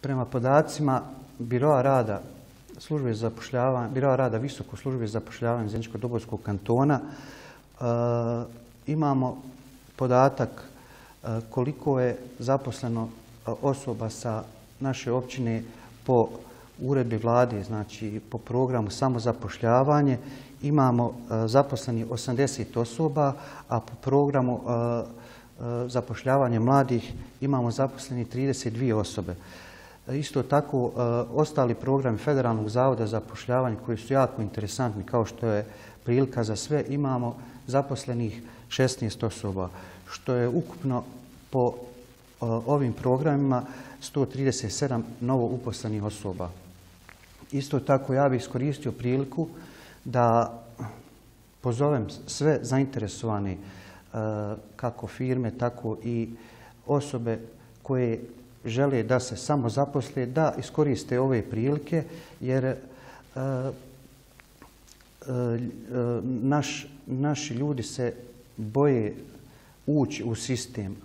Prema podacima Biroa rada službe za zapošljavanje, Biroa rada visoko službe za zapošljavanje Zeničko-Dobojskog kantona e, imamo podatak e, koliko je zaposleno osoba sa naše općine po uredbi vlade, znači po programu samozapošljavanje imamo zaposleni 80 osoba, a po programu zapošljavanja mladih imamo zaposleni 32 osobe. Isto tako, ostali programi Federalnog zavoda za zapošljavanje koji su jako interesantni, kao što je prilika za sve, imamo zaposlenih 16 osoba, što je ukupno po ovim programima 137 novo uposlenih osoba. Isto tako, ja bih iskoristio priliku da pozovem sve zainteresovane kako firme, tako i osobe koje žele da se samo zaposle, da iskoriste ove prilike, jer e, e, naši ljudi se boje ući u sistem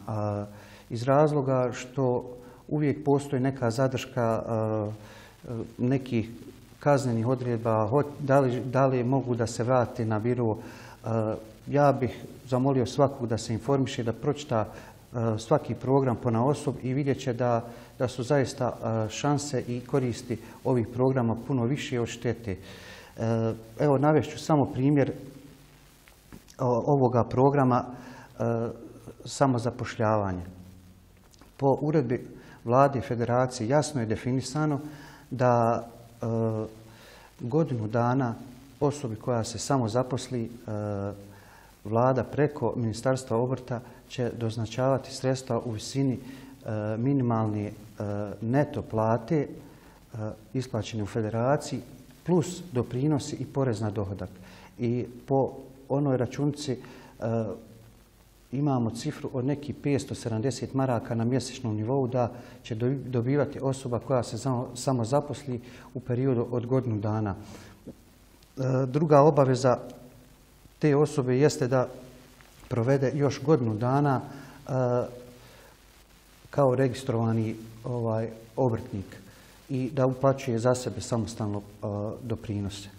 iz razloga što uvijek postoji neka zadrška e, nekih kaznenih odredba, da li mogu da se vrati na biro. Ja bih zamolio svakog da se informiše, da pročita svaki program po osob i vidjet će da, da su zaista e, šanse i koristi ovih programa puno više od štete. E, evo navešću samo primjer ovoga programa samozapošljavanje. Po uredbi vlade federacije jasno je definisano da godinu dana osobi koja se samo zaposli vlada preko Ministarstva obrta će doznačavati sredstva u visini e, minimalne e, neto plate e, isplaćene u federaciji plus doprinosi i porez na dohodak. I po onoj računici imamo cifru od nekih 570 maraka na mjesečnom nivou da će dobivati osoba koja se samo zaposli u periodu od godinu dana. Druga obaveza te osobe jeste da provede još godinu dana e, kao registrovani ovaj, obrtnik i da uplaćuje za sebe samostalno e, doprinose.